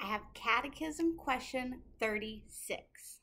I have Catechism question 36.